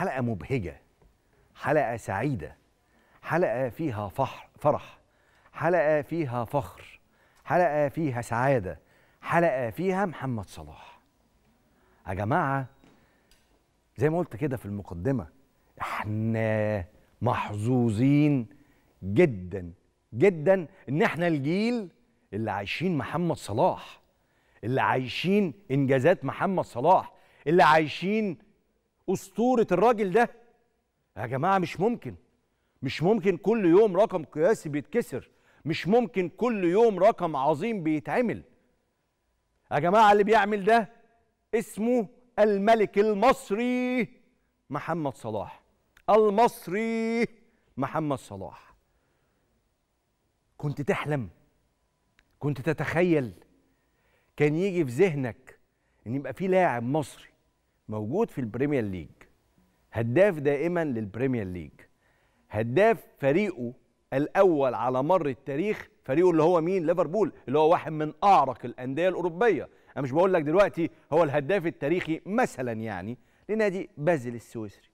حلقة مبهجة حلقة سعيدة حلقة فيها فحر فرح حلقة فيها فخر حلقة فيها سعادة حلقة فيها محمد صلاح. يا جماعة زي ما قلت كده في المقدمة إحنا محظوظين جدا جدا إن إحنا الجيل اللي عايشين محمد صلاح اللي عايشين إنجازات محمد صلاح اللي عايشين أسطورة الراجل ده. يا جماعة مش ممكن مش ممكن كل يوم رقم قياسي بيتكسر مش ممكن كل يوم رقم عظيم بيتعمل. يا جماعة اللي بيعمل ده اسمه الملك المصري محمد صلاح. المصري محمد صلاح. كنت تحلم كنت تتخيل كان يجي في ذهنك إن يبقى في لاعب مصري موجود في البريمير ليج. هداف دائما للبريمير ليج. هداف فريقه الأول على مر التاريخ فريقه اللي هو مين؟ ليفربول اللي هو واحد من أعرق الأندية الأوروبية. أنا مش بقول لك دلوقتي هو الهداف التاريخي مثلا يعني لنادي بازل السويسري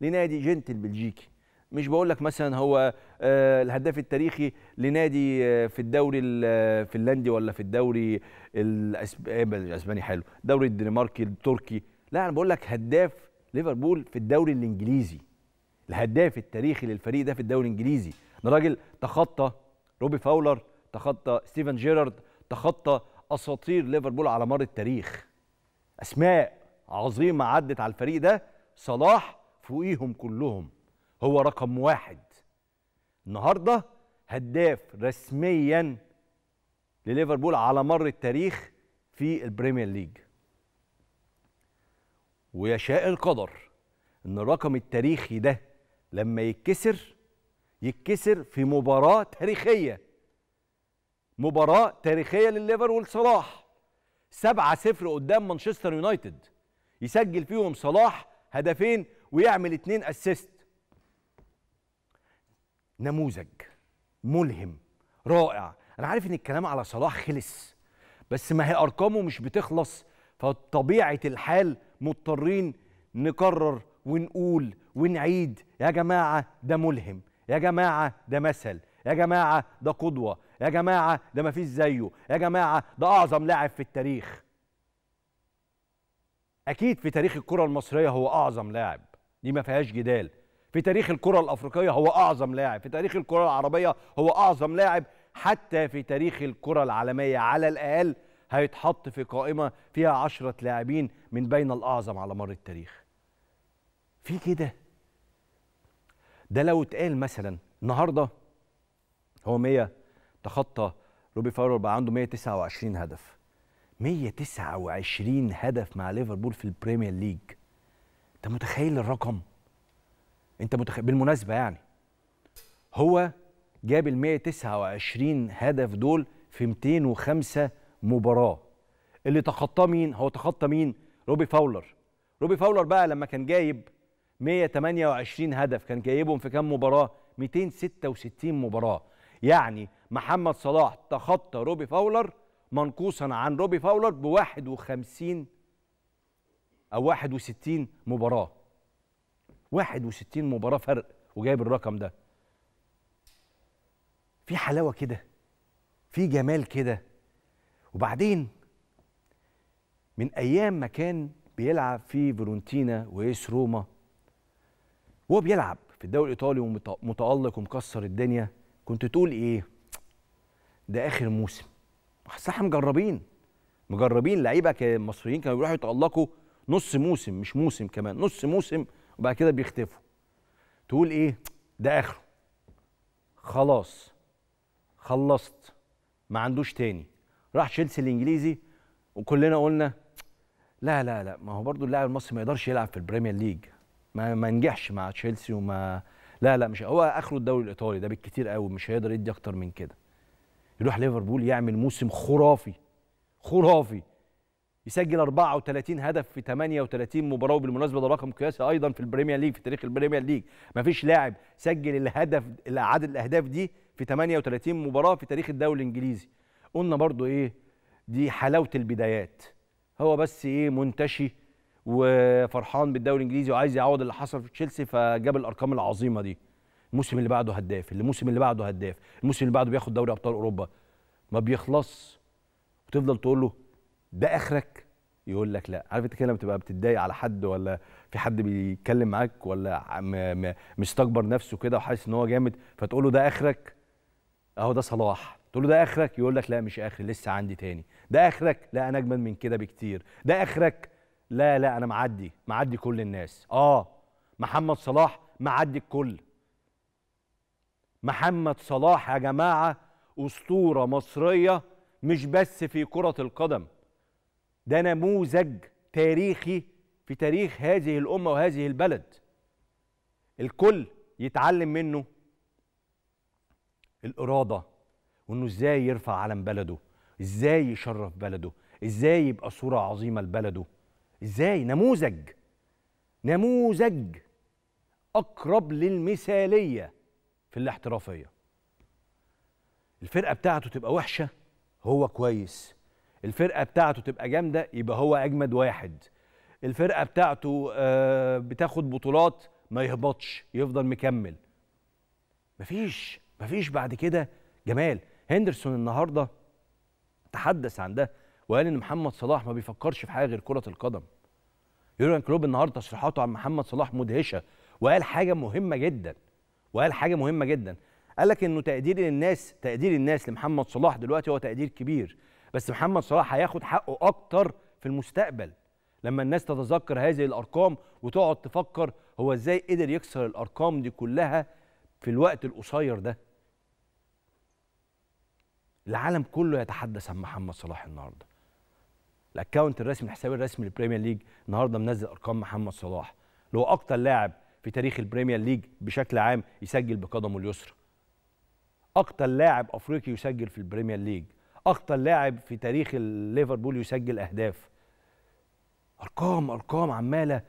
لنادي جنت البلجيكي. مش بقول لك مثلا هو آه الهداف التاريخي لنادي آه في الدوري الفنلندي ولا في الدوري الأسباني حلو. الدوري الدنماركي التركي لا أنا بقول لك هداف ليفربول في الدوري الإنجليزي. الهداف التاريخي للفريق ده في الدوري الإنجليزي. ده راجل تخطى روبي فاولر تخطى ستيفن جيرارد تخطى أساطير ليفربول على مر التاريخ. أسماء عظيمة عدت على الفريق ده صلاح فوقيهم كلهم. هو رقم واحد. النهارده هداف رسميا لليفربول على مر التاريخ في البريمير ليج. ويشاء القدر إن الرقم التاريخي ده لما يتكسر يتكسر في مباراة تاريخية. مباراة تاريخية لليفر ولصلاح سبعة صفر قدام مانشستر يونايتد. يسجل فيهم صلاح هدفين ويعمل اتنين أسيست. نموذج ملهم رائع. أنا عارف إن الكلام على صلاح خلص بس ما هي أرقامه مش بتخلص فطبيعة الحال مضطرين نكرر ونقول ونعيد. يا جماعة ده ملهم يا جماعة ده مثل يا جماعة ده قدوة يا جماعة ده مفيش زيه يا جماعة ده أعظم لاعب في التاريخ. أكيد في تاريخ الكرة المصرية هو أعظم لاعب دي ما فيهاش جدال. في تاريخ الكرة الأفريقية هو أعظم لاعب في تاريخ الكرة العربية هو أعظم لاعب حتى في تاريخ الكرة العالمية على الأقل هيتحط في قائمة فيها عشرة لاعبين من بين الأعظم على مر التاريخ. في كده. ده لو اتقال مثلا النهارده هو 100 تخطى روبي فاولر بقى عنده 129 هدف. 129 هدف مع ليفربول في البريمير ليج. انت متخيل الرقم؟ انت متخيل بالمناسبة يعني. هو جاب ال 129 هدف دول في 205 مباراة. اللي تخطاه مين؟ هو تخطى مين؟ روبي فاولر. روبي فاولر بقى لما كان جايب 128 هدف كان جايبهم في كام مباراة؟ 266 مباراة. يعني محمد صلاح تخطى روبي فاولر منقوصا عن روبي فاولر ب 51 أو 61 مباراة. 61 مباراة فرق وجايب الرقم ده. في حلاوة كده في جمال كده. وبعدين من أيام ما كان بيلعب في فيرونتينا و AS روما وهو بيلعب في الدوري الإيطالي ومتالق ومكسر الدنيا كنت تقول إيه؟ ده آخر موسم. صح مجربين مجربين. لعيبة مصريين كانوا بيروحوا يتألقوا نص موسم مش موسم كمان نص موسم وبعد كده بيختفوا. تقول إيه؟ ده آخره. خلاص خلصت ما عندوش تاني. راح تشيلسي الإنجليزي وكلنا قلنا لا لا لا ما هو برضو اللاعب المصري ما يقدرش يلعب في البريمير ليج. ما ما نجحش مع تشيلسي وما لا لا مش هو آخره الدوري الإيطالي ده بالكتير قوي مش هيقدر يدي أكتر من كده. يروح ليفربول يعمل موسم خرافي خرافي. يسجل 34 هدف في 38 مباراة وبالمناسبة ده رقم قياسي أيضا في البريمير ليج في تاريخ البريمير ليج. مفيش لاعب سجل الهدف عدد الأهداف دي في 38 مباراة في تاريخ الدوري الإنجليزي. قلنا برضو إيه دي حلاوة البدايات. هو بس إيه منتشي وفرحان بالدوري الإنجليزي وعايز يعوض اللي حصل في تشيلسي فجاب الأرقام العظيمة دي. الموسم اللي بعده هداف الموسم اللي بعده هداف الموسم اللي بعده بياخد دوري أبطال أوروبا. ما بيخلص. وتفضل تقول له ده آخرك؟ يقول لك لا. عارف أنت كده لما بتتضايق على حد ولا في حد بيتكلم معاك ولا مستكبر نفسه كده وحاسس إن هو جامد فتقول له ده آخرك؟ أهو ده صلاح. تقول له ده آخرك؟ يقول لك لا مش آخر لسه عندي تاني. ده آخرك؟ لا أنا أجمل من كده بكتير. ده آخرك؟ لا لا أنا معدي معدي كل الناس. آه. محمد صلاح معدي الكل. محمد صلاح يا جماعة أسطورة مصرية مش بس في كرة القدم. ده نموذج تاريخي في تاريخ هذه الأمة وهذه البلد. الكل يتعلم منه الإرادة. وإنه إزاي يرفع علم بلده إزاي يشرف بلده إزاي يبقى صورة عظيمة لبلده إزاي؟ نموذج. نموذج أقرب للمثالية في الاحترافية. الفرقة بتاعته تبقى وحشة هو كويس. الفرقة بتاعته تبقى جامدة يبقى هو أجمد واحد. الفرقة بتاعته آه، بتاخد بطولات ما يهبطش يفضل مكمل. مفيش مفيش بعد كده جمال. هندرسون النهارده تحدث عن ده وقال إن محمد صلاح ما بيفكرش في حاجة غير كرة القدم. يورجن كلوب النهارده تصريحاته عن محمد صلاح مدهشة وقال حاجة مهمة جدا وقال حاجة مهمة جدا. قال لك إنه تقدير الناس تقدير الناس لمحمد صلاح دلوقتي هو تقدير كبير. بس محمد صلاح هياخد حقه أكتر في المستقبل. لما الناس تتذكر هذه الأرقام وتقعد تفكر هو إزاي قدر يكسر الأرقام دي كلها في الوقت القصير ده. العالم كله يتحدث عن محمد صلاح النهارده. ال account الرسمي الحساب الرسمي للبريمير ليج النهارده منزل أرقام محمد صلاح اللي هو أكتر لاعب في تاريخ البريمير ليج بشكل عام يسجل بقدمه اليسرى. أكتر لاعب أفريقي يسجل في البريمير ليج أكتر لاعب في تاريخ ليفربول يسجل أهداف. أرقام أرقام عمالة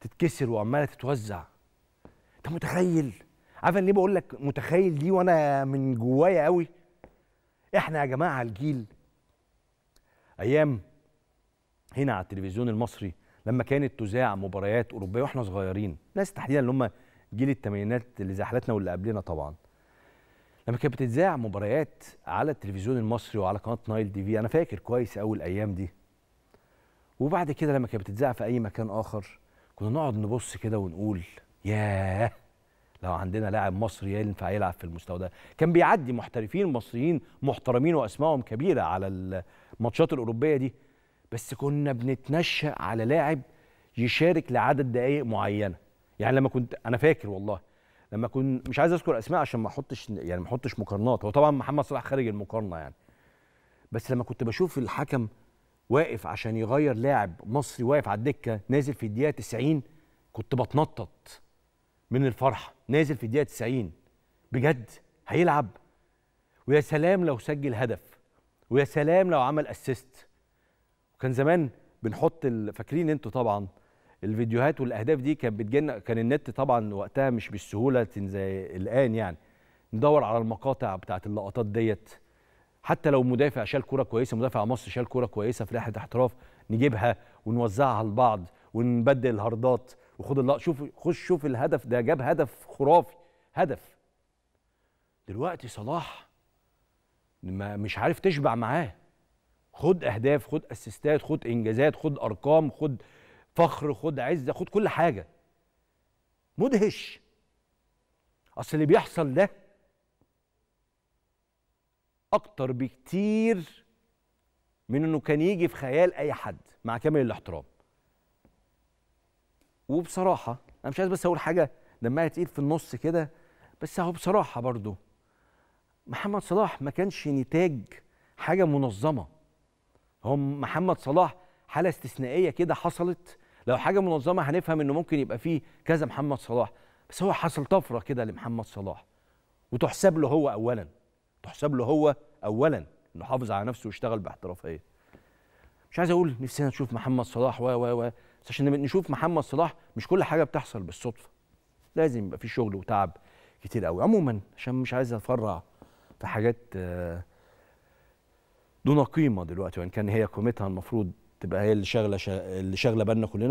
تتكسر وعمالة تتوزع. أنت متخيل؟ عارف ليه بقول لك متخيل دي وأنا من جوايا قوي إحنا يا جماعة الجيل. أيام هنا على التلفزيون المصري لما كانت تذاع مباريات أوروبية وإحنا صغيرين ناس تحديدا اللي هم جيل الثمانينات اللي زي حالتنا واللي قبلنا طبعا. لما كانت بتتذاع مباريات على التلفزيون المصري وعلى قناة نايل تي في أنا فاكر كويس قوي الأيام دي. وبعد كده لما كانت بتتذاع في أي مكان آخر كنا نقعد نبص كده ونقول ياه! لو عندنا لاعب مصري ينفع يلعب في المستوى ده. كان بيعدي محترفين مصريين محترمين وأسمائهم كبيرة على الماتشات الأوروبية دي بس كنا بنتنشأ على لاعب يشارك لعدد دقائق معينة. يعني لما كنت أنا فاكر والله لما كنت مش عايز أذكر أسماء عشان ما أحطش يعني ما أحطش مقارنات. هو طبعا محمد صلاح خارج المقارنة يعني. بس لما كنت بشوف الحكم واقف عشان يغير لاعب مصري واقف على الدكة نازل في الدقيقة 90 كنت بتنطط. من الفرحه نازل في الدقيقة 90 بجد هيلعب. ويا سلام لو سجل هدف. ويا سلام لو عمل اسيست وكان زمان بنحط فاكرين أنتوا طبعا الفيديوهات والأهداف دي كانت بتجينا كان النت طبعا وقتها مش بالسهولة زي الآن يعني. ندور على المقاطع بتاعت اللقطات ديت. حتى لو مدافع شال كوره كويسة مدافع مصر شال كوره كويسة في رحلة احتراف نجيبها ونوزعها لبعض ونبدل الهاردات. وخد اللقطه شوف خش شوف الهدف ده جاب هدف خرافي هدف. دلوقتي صلاح ما مش عارف تشبع معاه. خد أهداف خد أسيستات خد إنجازات خد أرقام خد فخر خد عزة خد كل حاجة. مدهش. أصل اللي بيحصل ده أكتر بكتير من إنه كان يجي في خيال أي حد مع كامل الاحترام. وبصراحة أنا مش عايز بس أقول حاجة دمها تقيل في النص كده بس اهو بصراحة برضو محمد صلاح ما كانش نتاج حاجة منظمة. هو محمد صلاح حالة استثنائية كده حصلت لو حاجة منظمة هنفهم إنه ممكن يبقى فيه كذا محمد صلاح بس هو حصل طفرة كده لمحمد صلاح وتحسب له هو اولا تحسب له هو اولا إنه حافظ على نفسه واشتغل باحترافية. مش عايز أقول نفسنا نشوف محمد صلاح و و و بس عشان نشوف محمد صلاح مش كل حاجة بتحصل بالصدفة. لازم يبقى في شغل وتعب كتير قوي. عموما عشان مش عايز افرع في حاجات آه، دون قيمة دلوقتي وإن كان هي قيمتها المفروض تبقى هي اللي شاغلة شا... اللي شاغلة بالنا كلنا.